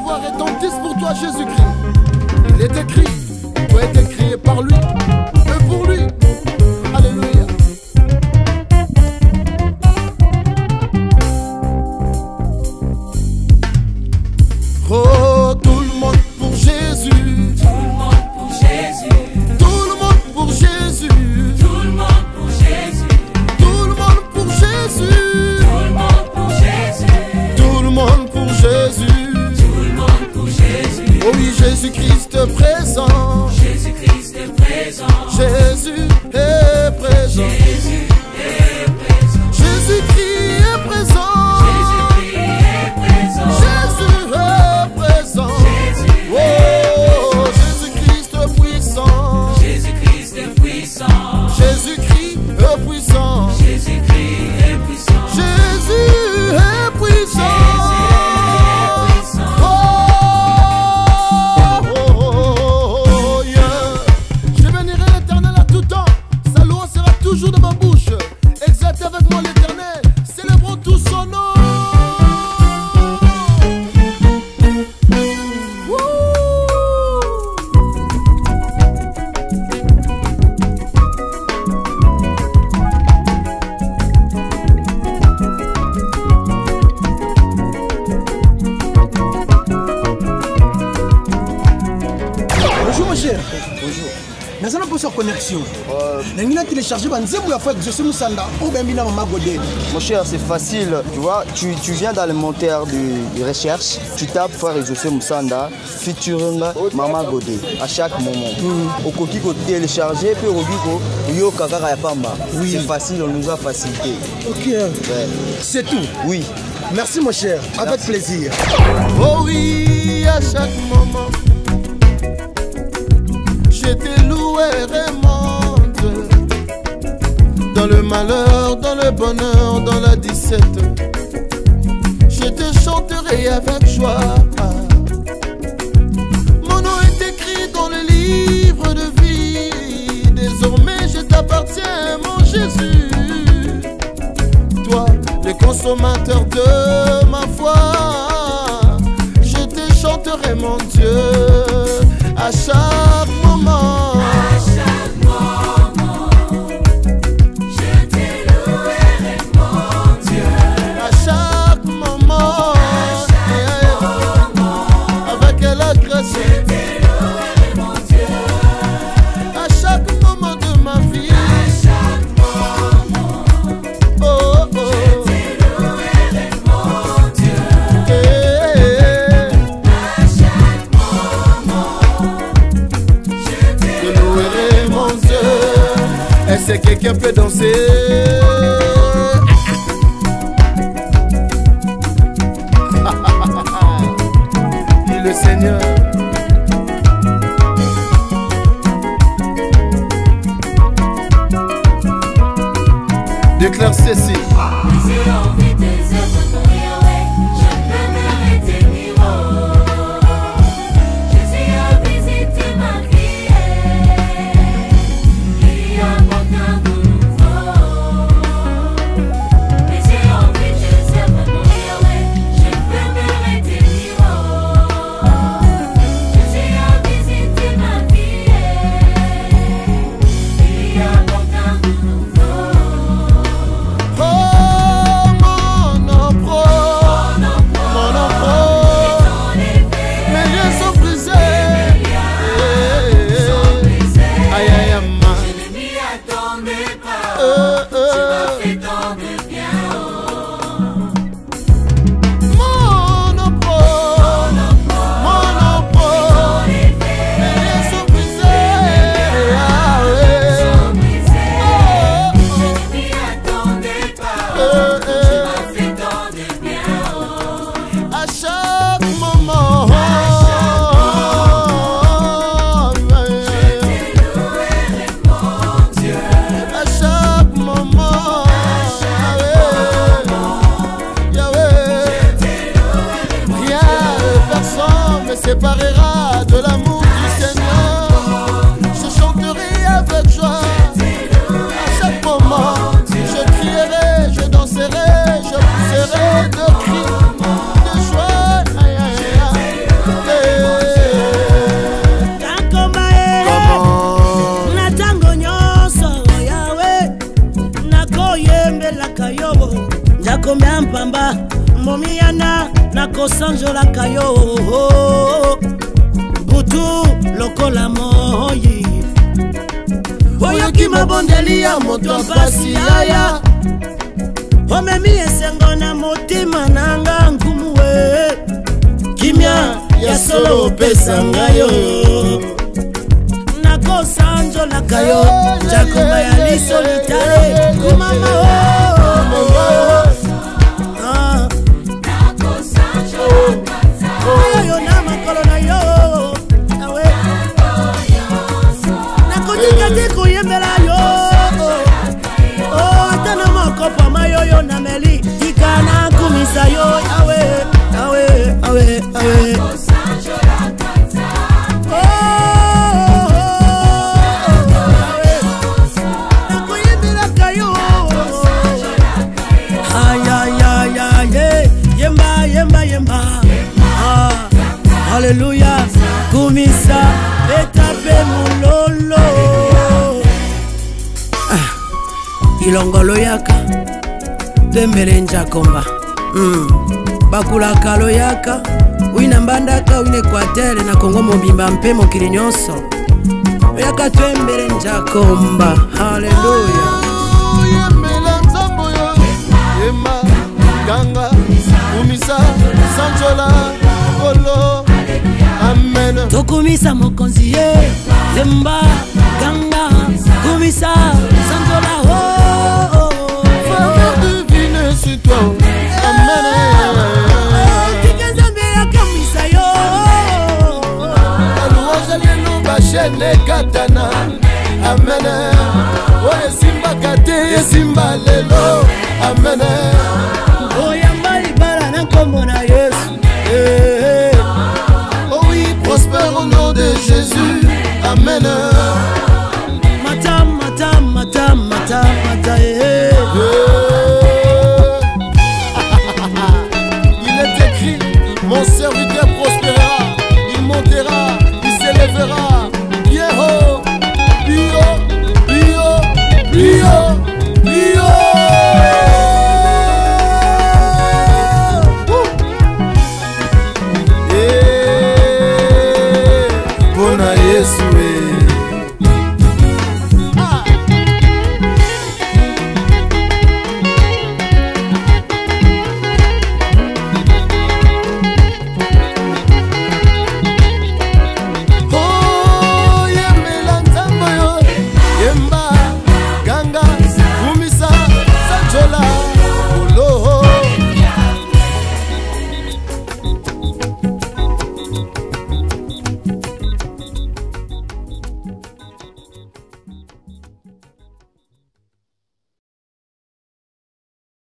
et est en pour toi Jésus-Christ. Il est écrit, toi est écrit par lui, et pour lui Mais n'a pas sur connexion nangi na télécharge banzembo ya frère joso musanda oyo maman Godet. mon cher c'est facile tu vois tu, tu viens dans le monteur de, recherche tu tapes frère José Moussanda featuring mama Godet, à chaque moment mm. Au Au télécharger, puis au okoki yo kaka ya pamba oui. c'est facile on nous a facilité ok c'est tout oui merci mon cher avec plaisir oh oui à chaque moment malheur, dans le bonheur, dans la 17. Je te chanterai avec joie. Mon nom est écrit dans le livre de vie. Désormais je t'appartiens, mon Jésus. Toi, le consommateur de ma foi, je te chanterai, mon Dieu, à chaque C'est quelqu'un peut danser le Seigneur. Déclare séparera de l'amour. ekosanzolaka yo butu lokola moyi oyoki mabondeli ya moto mpasi yaya omemi esengo na motema na nga nkumu we kimia ya solo opesa ngai oyo nakosanzolaka yo jakoma ya liso litale komama o oh, oh, oh, etape mololo ah, ilongolo yaka tembele njakomba mm. bakulaka loyaka wina mbandaka wina ekuatere na kongo mobimba mpe mokili nyonso oyaka twembele njakomba haleluya yembela nzambo yo yema ganga umisa sanzola kolo kumisa mokonzi ye zemba ganga kumisa sanzola o tika nzambe akamwisa yo aluwazalienu bashene katana amene oyo esimbaka te esimba lelo amene